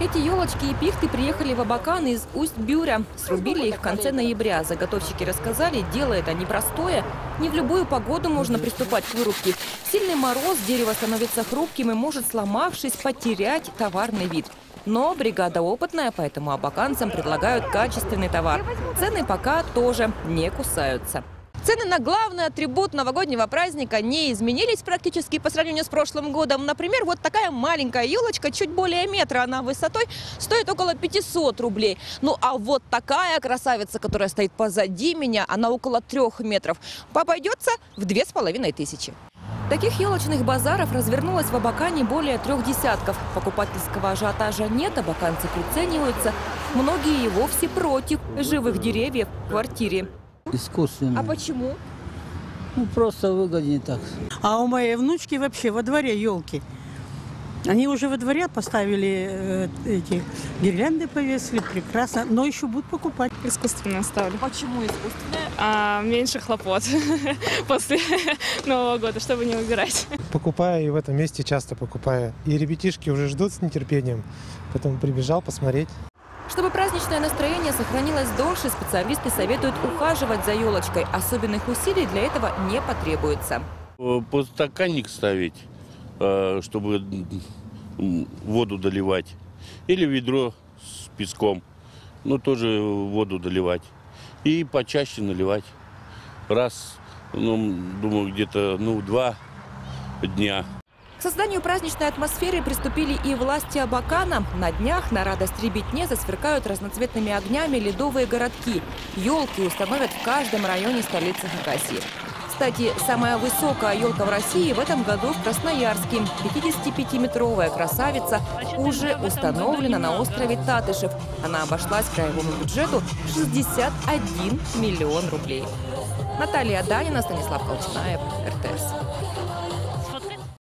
Эти елочки и пихты приехали в Абакан из Усть-Бюря. Срубили их в конце ноября. Заготовщики рассказали, дело это непростое. Не в любую погоду можно приступать к вырубке. Сильный мороз дерево становится хрупким и может, сломавшись, потерять товарный вид. Но бригада опытная, поэтому абаканцам предлагают качественный товар. Цены пока тоже не кусаются. Цены на главный атрибут новогоднего праздника не изменились практически по сравнению с прошлым годом. Например, вот такая маленькая елочка, чуть более метра она высотой, стоит около 500 рублей. Ну а вот такая красавица, которая стоит позади меня, она около трех метров, обойдется в две с половиной тысячи. Таких елочных базаров развернулось в Абакане более трех десятков. Покупательского ажиотажа нет, абаканцы прицениваются. Многие и вовсе против живых деревьев в квартире. Искусственно. А почему? Ну, просто выгоднее так. А у моей внучки вообще во дворе елки. Они уже во дворе поставили э, эти гирлянды повесили, прекрасно, но еще будут покупать. Искусственно ставлю. Почему искусственное? А, меньше хлопот после Нового года, чтобы не убирать. Покупаю и в этом месте часто покупаю. И ребятишки уже ждут с нетерпением. Поэтому прибежал посмотреть. Чтобы праздничное настроение сохранилось дольше, специалисты советуют ухаживать за елочкой. Особенных усилий для этого не потребуется. Подстаканник ставить, э, чтобы воду доливать. Или ведро с песком, ну тоже воду доливать. И почаще наливать. Раз, ну, думаю, где-то, ну, два дня. Созданию праздничной атмосферы приступили и власти Абакана. На днях на радость ребятне засверкают разноцветными огнями ледовые городки. Елки установят в каждом районе столицы Хакасии. Кстати, самая высокая елка в России в этом году в Красноярске. 55-метровая красавица уже установлена на острове Татышев. Она обошлась краевому бюджету в 61 миллион рублей. Наталья Данина, Станислав Колчинаев, РТС.